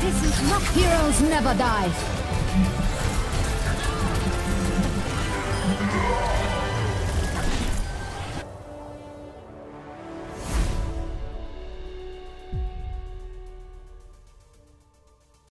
This is heroes never die.